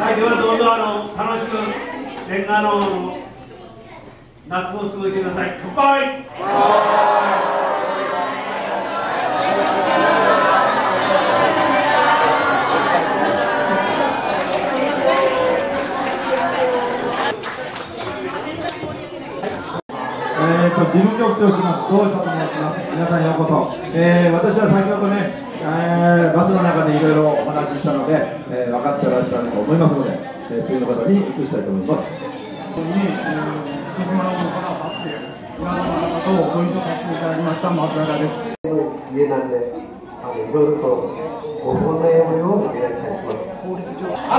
はい、ではどうぞあの楽しく念願の夏を過ごしてください。乾杯。えー、と事務局長します、東佐と申します。皆さんようこそ。えー、私は先ほどね、えー、バスの中でいろいろお話ししたので、えー、分かってらっしゃると思いますので、えー、次の方に移したいと思います。に、えー、福島の方から発って、皆様方とご一緒させていただきました松永です。家なんで、あのいろいろとご問題をお願いしたいと思います。明日か